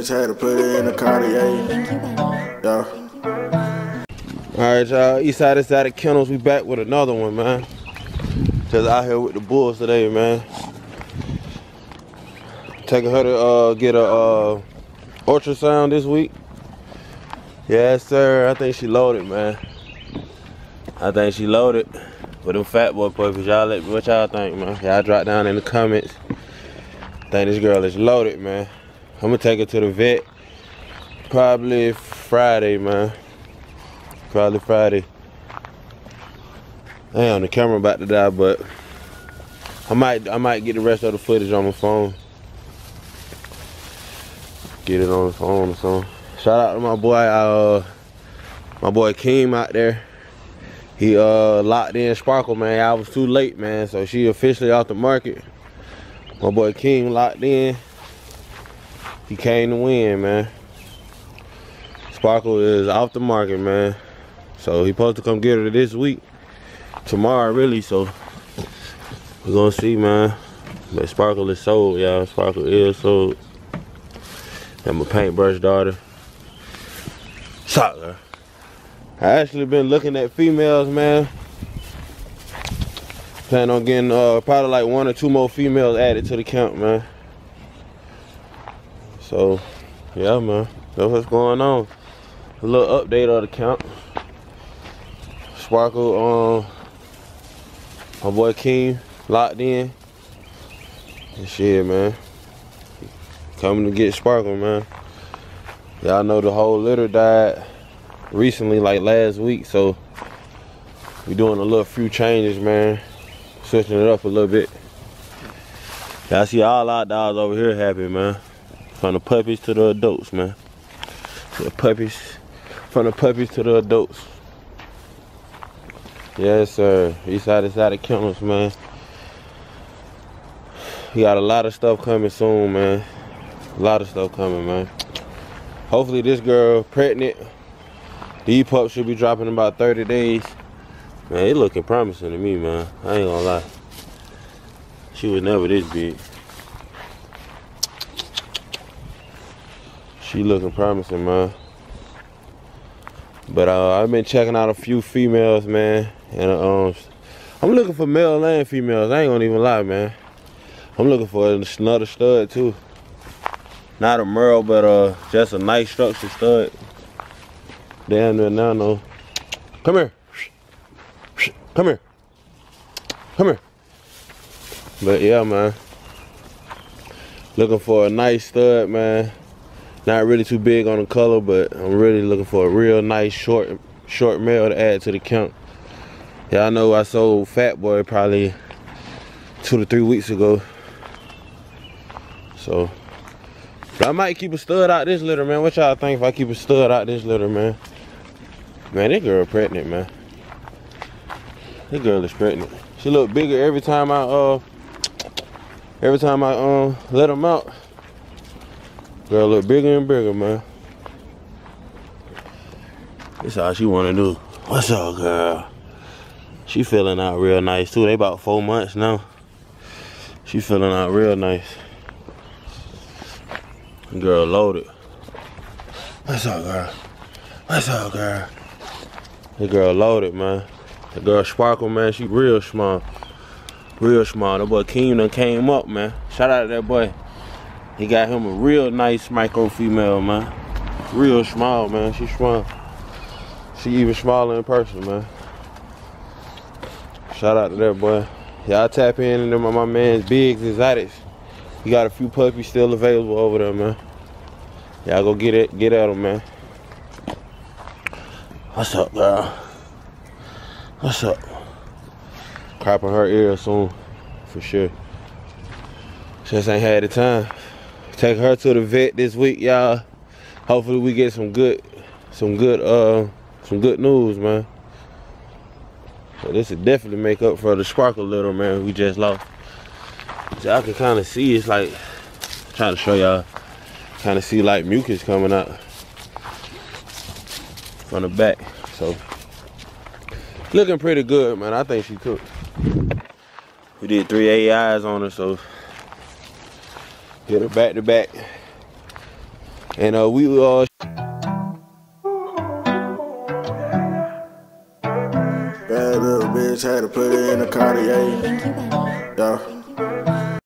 bitch had to put it in the Cartier. Yeah. Alright, y'all. Eastside Exotic Kennels, we back with another one, man. Just out here with the bulls today, man. Taking her to uh, get a uh, ultrasound this week. Yes, sir. I think she loaded, man. I think she loaded with them fat boy puppies. Y'all let what y'all think, man. Y'all drop down in the comments. think this girl is loaded, man. I'm gonna take her to the vet probably Friday, man. Probably Friday. Damn, the camera about to die, but I might I might get the rest of the footage on my phone. Get it on the phone or something. Shout out to my boy, uh, my boy Keem out there. He uh locked in Sparkle, man. I was too late, man. So she officially off the market. My boy King locked in. He came to win, man. Sparkle is off the market, man. So he supposed to come get her this week. Tomorrow, really, so we're gonna see, man. But Sparkle is sold, y'all. Sparkle is sold. I'm a paintbrush daughter. Soccer. I actually been looking at females, man. Plan on getting uh, probably like one or two more females added to the count, man. So, yeah, man. That's what's going on. A little update of the count. Sparkle, um, my boy King locked in. And shit, man. Coming to get Sparkle, man. Y'all know the whole litter died recently, like last week, so we doing a little few changes, man. Switching it up a little bit. Y'all see all our dogs over here happy, man. From the puppies to the adults, man. The puppies, from the puppies to the adults. Yes, sir. Eastside Exotic Kennels, man. We got a lot of stuff coming soon, man. A lot of stuff coming, man. Hopefully this girl pregnant. These pups should be dropping in about 30 days. Man, it looking promising to me, man. I ain't gonna lie. She was never this big. She looking promising, man. But uh, I've been checking out a few females, man. And um, I'm looking for male and females. I ain't gonna even lie, man. I'm looking for another stud too. Not a Merle, but uh, just a nice structured stud. Damn near no. Come here. Come here. Come here. But yeah, man. Looking for a nice stud, man. Not really too big on the color, but I'm really looking for a real nice short short male to add to the count. I know I sold Fat Boy probably two to three weeks ago. So but I might keep a stud out this litter, man. What y'all think if I keep a stud out this litter, man? Man, this girl pregnant, man. This girl is pregnant. She look bigger every time I uh every time I um let them out. Girl look bigger and bigger, man. This all she wanna do. What's up, girl? She feeling out real nice too. They about four months now. She feeling out real nice. Girl loaded. What's up, girl? What's up, girl? The girl loaded, man. The girl Sparkle, man, she real small. Real small. The boy King done came up, man. Shout out to that boy. He got him a real nice micro female, man. Real small, man. She small. She even smaller in person, man. Shout out to that boy. Y'all tap in into my, my man's Biggs Exotics. He got a few puppies still available over there, man. Y'all go get it, get at him, man. What's up, girl? What's up? Cropping her ear soon, for sure. Just ain't had the time. Take her to the vet this week, y'all. Hopefully we get some good, some good, uh, some good news, man. But this will definitely make up for the sparkle little man we just lost. Y'all can kind of see it's like trying to show y'all kind of see like mucus coming out from the back so looking pretty good man i think she cooked we did three AIs on her so get her back to back And uh, we uh. Bad little bitch had to put it in the Cartier. Yeah.